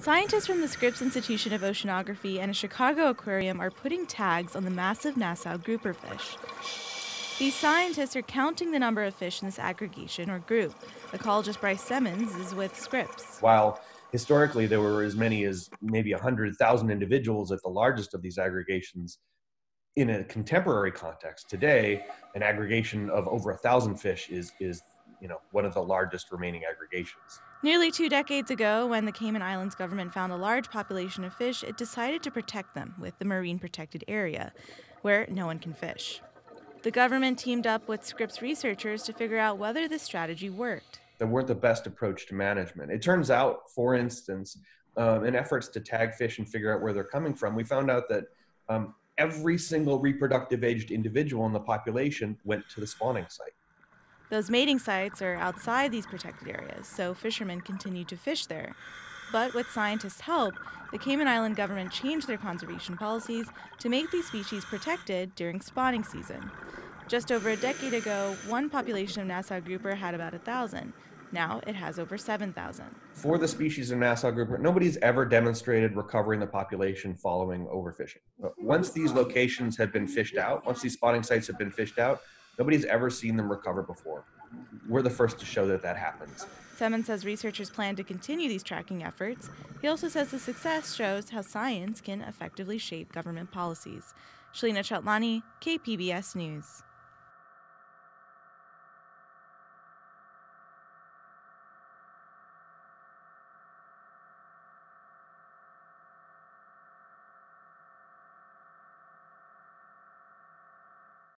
Scientists from the Scripps Institution of Oceanography and a Chicago aquarium are putting tags on the massive Nassau grouper fish. These scientists are counting the number of fish in this aggregation or group. Ecologist Brice Semmens is with Scripps. While historically there were as many as maybe 100,000 individuals at the largest of these aggregations, in a contemporary context today, an aggregation of over a thousand fish is, is you know, one of the largest remaining aggregations. Nearly two decades ago, when the Cayman Islands government found a large population of fish, it decided to protect them with the Marine Protected Area, where no one can fish. The government teamed up with Scripps researchers to figure out whether this strategy worked. That weren't the best approach to management. It turns out, for instance, um, in efforts to tag fish and figure out where they're coming from, we found out that um, every single reproductive aged individual in the population went to the spawning site. Those mating sites are outside these protected areas, so fishermen continue to fish there. But with scientists' help, the Cayman Island government changed their conservation policies to make these species protected during spawning season. Just over a decade ago, one population of Nassau grouper had about a thousand. Now it has over 7,000. For the species of Nassau grouper, nobody's ever demonstrated recovering the population following overfishing. But once these locations have been fished out, once these spawning sites have been fished out, Nobody's ever seen them recover before. We're the first to show that that happens. Semmens says researchers plan to continue these tracking efforts. He also says the success shows how science can effectively shape government policies. Shalina Chatlani, KPBS News.